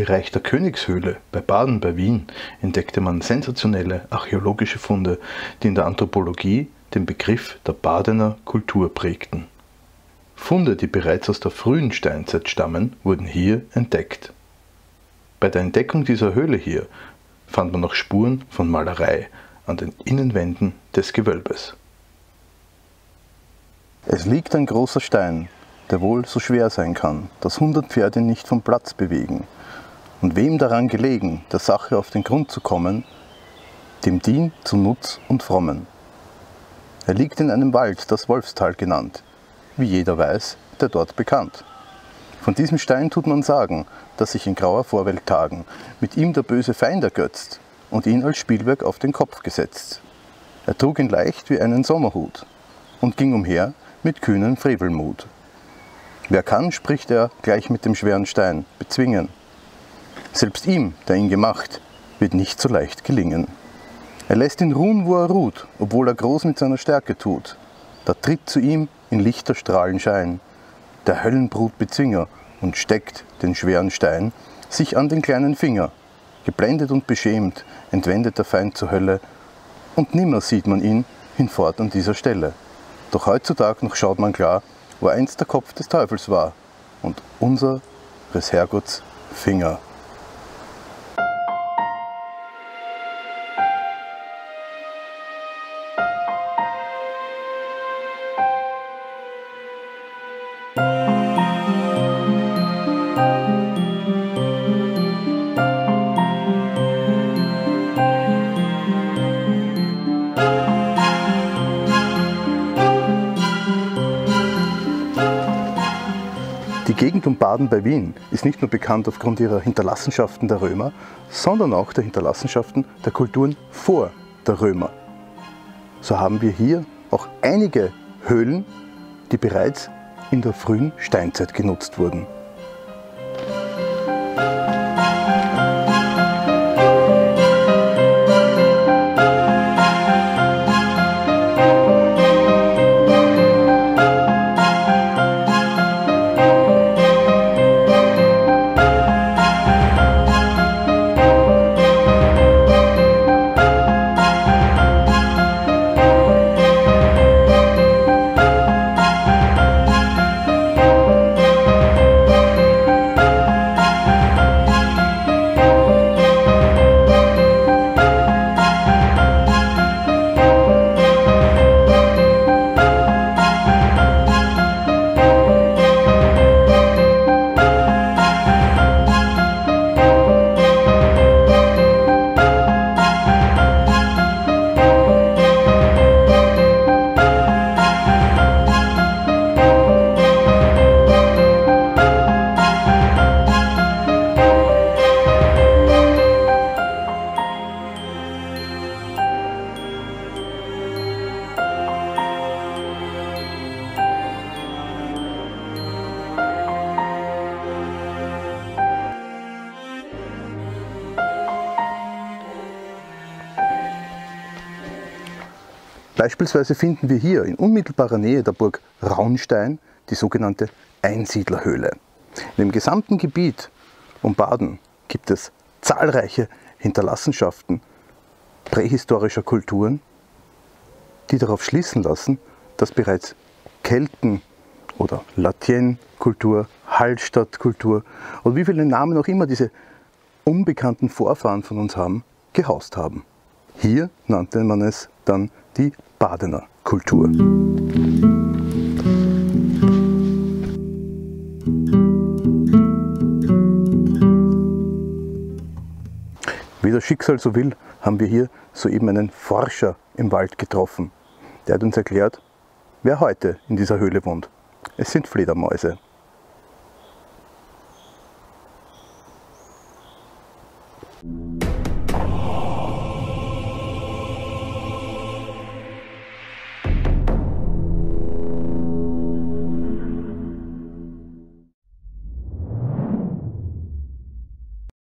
Bereich der Königshöhle bei Baden bei Wien entdeckte man sensationelle archäologische Funde, die in der Anthropologie den Begriff der Badener Kultur prägten. Funde, die bereits aus der frühen Steinzeit stammen, wurden hier entdeckt. Bei der Entdeckung dieser Höhle hier fand man noch Spuren von Malerei an den Innenwänden des Gewölbes. Es liegt ein großer Stein, der wohl so schwer sein kann, dass hundert Pferde nicht vom Platz bewegen. Und wem daran gelegen, der Sache auf den Grund zu kommen, dem dient zu Nutz und Frommen. Er liegt in einem Wald, das Wolfstal genannt, wie jeder weiß, der dort bekannt. Von diesem Stein tut man sagen, dass sich in grauer Vorwelttagen mit ihm der böse Feind ergötzt und ihn als Spielwerk auf den Kopf gesetzt. Er trug ihn leicht wie einen Sommerhut und ging umher mit kühnen Frevelmut. Wer kann, spricht er gleich mit dem schweren Stein, bezwingen. Selbst ihm, der ihn gemacht, wird nicht so leicht gelingen. Er lässt ihn ruhen, wo er ruht, obwohl er groß mit seiner Stärke tut. Da tritt zu ihm in lichter Strahlenschein der Höllenbrutbezwinger und steckt den schweren Stein sich an den kleinen Finger. Geblendet und beschämt entwendet der Feind zur Hölle und nimmer sieht man ihn hinfort an dieser Stelle. Doch heutzutage noch schaut man klar, wo einst der Kopf des Teufels war und unseres Herrgotts Finger. Gegend um Baden bei Wien ist nicht nur bekannt aufgrund ihrer Hinterlassenschaften der Römer, sondern auch der Hinterlassenschaften der Kulturen vor der Römer. So haben wir hier auch einige Höhlen, die bereits in der frühen Steinzeit genutzt wurden. Beispielsweise finden wir hier in unmittelbarer Nähe der Burg Raunstein die sogenannte Einsiedlerhöhle. In dem gesamten Gebiet um Baden gibt es zahlreiche Hinterlassenschaften prähistorischer Kulturen, die darauf schließen lassen, dass bereits Kelten oder Latien-Kultur, Hallstatt-Kultur oder wie viele Namen auch immer diese unbekannten Vorfahren von uns haben, gehaust haben. Hier nannte man es dann die Badener Kultur. Wie das Schicksal so will, haben wir hier soeben einen Forscher im Wald getroffen. Der hat uns erklärt, wer heute in dieser Höhle wohnt. Es sind Fledermäuse.